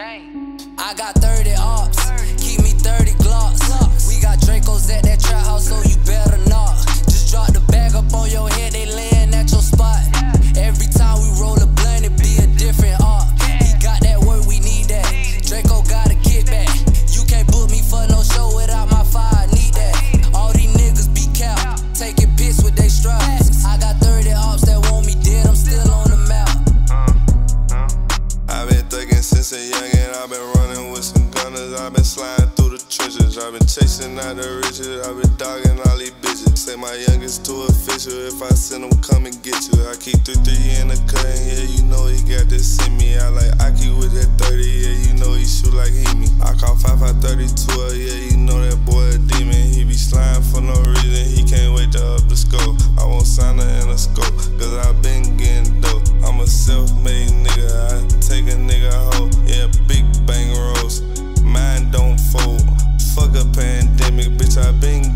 Dang. I got 30 ops. Sliding through the trenches, I've been chasing out the riches, I've been dogging all these bitches. Say my youngest too official, if I send them, come and get you. I keep 3 3 in the cut, yeah, you know he got this in me. I like I keep with that 30, yeah, you know he shoot like he me. I call 5 5 32, yeah, you know that boy I been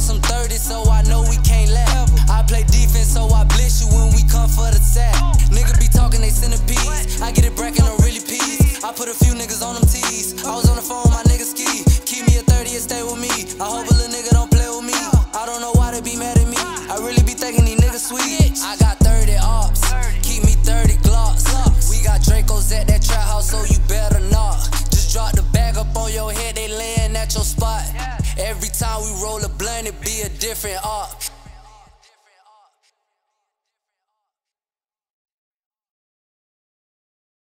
shooters some 30, so I know we can't laugh. I play defense, so I blitz you when we come for the sack. Niggas be talking, they centipedes. I get it bracket, I'm really peas. I put a few niggas on them tees. I was on the phone, my niggas ski. Keep me a 30 and stay with me. I hope a little nigga don't play with me. I don't know why they be mad at me. I really be thinking these niggas sweet. I got 30 ops, keep me 30 glocks. We got Dracos at that trap house, so you better not. Just drop the bag up on your head, they laying at your spot. Time we roll a blunt, it be a different op.